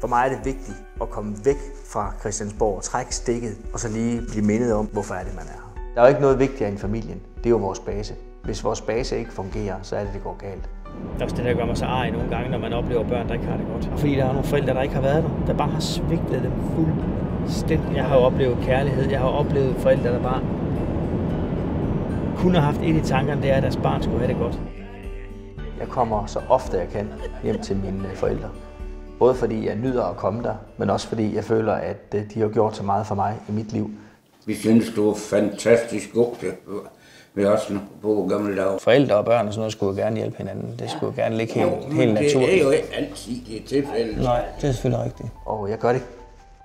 For mig er det vigtigt at komme væk fra Christiansborg, trække stikket og så lige blive mindet om, hvorfor er det, man er her. Der er jo ikke noget vigtigere end familien. Det er jo vores base. Hvis vores base ikke fungerer, så er det, det går galt. Det er også det, der gør mig så arg nogle gange, når man oplever børn, der ikke har det godt. Og fordi der er nogle forældre, der ikke har været der, der bare har svigtet dem fuldstændig. Jeg har jo oplevet kærlighed, jeg har oplevet forældre, der bare kun har haft et i tankerne, det er, at deres barn skulle have det godt. Jeg kommer så ofte jeg kan hjem til mine forældre. Både fordi jeg nyder at komme der, men også fordi jeg føler, at øh, de har gjort så meget for mig i mit liv. Vi synes, du er fantastisk god til ved os på gamle dage. Forældre og børn og sådan noget skulle gerne hjælpe hinanden. Det skulle gerne ligge helt, Jo, helt naturligt. Det er jo ikke altid det tilfældet. Nej, det er selvfølgelig rigtigt. Og jeg gør det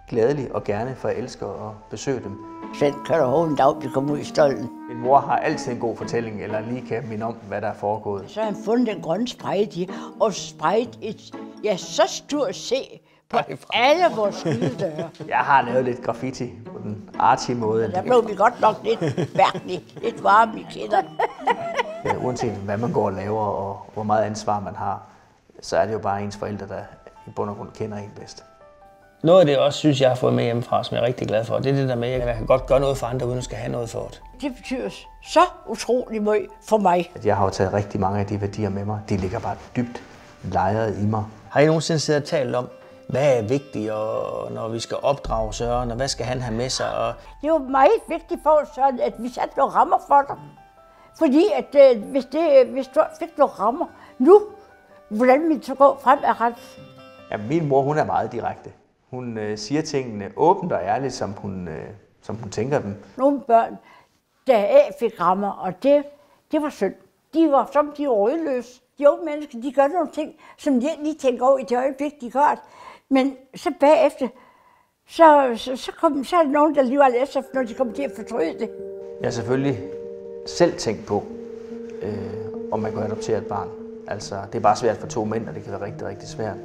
glædeligt og gerne, for jeg elsker at besøge dem. Selv kan du huske en dag, vi kom ud i stolden. Min mor har altid en god fortælling, eller lige kan minde om, hvad der er foregået. Så har han fundet den grønne sprejt i, og sprejt et, ja, så stort C på alle vores skydedøre. Jeg har lavet lidt graffiti på den artige måde. Der blev vi godt nok lidt mærkeligt, lidt varme i kinderne. Ja, uanset hvad man går og laver, og hvor meget ansvar man har, så er det jo bare ens forældre, der i bund og grund kender en bedst. Noget af det også, synes jeg, har fået med hjemmefra, som jeg er rigtig glad for, det er det der med, at jeg kan godt gøre noget for andre, uden at skal have noget for det. Det betyder så utrolig meget for mig. At jeg har jo taget rigtig mange af de værdier med mig. De ligger bare dybt lejret i mig. Har I nogensinde siddet og talt om, hvad er vigtigt, og når vi skal opdrage Søren, og hvad skal han have med sig? Og Det er jo meget vigtigt for sådan, at vi satte nogle rammer for dig. Fordi at, øh, hvis, det, hvis du fik nogle rammer nu, hvordan vi så gå fremadrettet. Ja, min mor, hun er meget direkte. Hun øh, siger tingene åbent og ærligt, som hun, øh, som hun tænker dem. Nogle børn, der af fik rammer, og det, det var synd. De var som de var. De unge mennesker, de gør nogle ting, som de lige tænker over i det øjeblik, de gør det. Men så bagefter, så, så, så, kom, så er der nogen, der alligevel efter, når de kommer til at fortryde det. Jeg har selvfølgelig selv tænkt på, øh, om man kunne adoptere et barn. Altså, det er bare svært for to mænd, og det kan være rigtig, rigtig svært.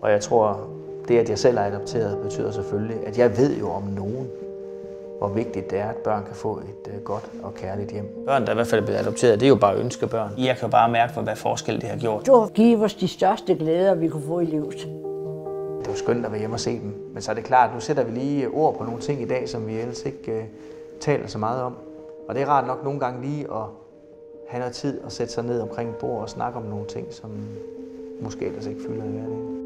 Og jeg tror, det at jeg selv er adopteret, betyder selvfølgelig, at jeg ved jo om nogen, hvor vigtigt det er, at børn kan få et øh, godt og kærligt hjem. børn, der i hvert fald er blevet adopteret, det er jo bare ønskebørn. Jeg kan bare mærke, hvad forskel det har gjort. Du har givet os de største glæder, vi kunne få i livet. Det var skønt at være hjemme og se dem. Men så er det klart, nu sætter vi lige ord på nogle ting i dag, som vi ellers ikke øh, taler så meget om. Og det er rart nok nogle gange lige at have noget tid og sætte sig ned omkring bord og snakke om nogle ting, som måske ellers ikke fylder i hverdagen.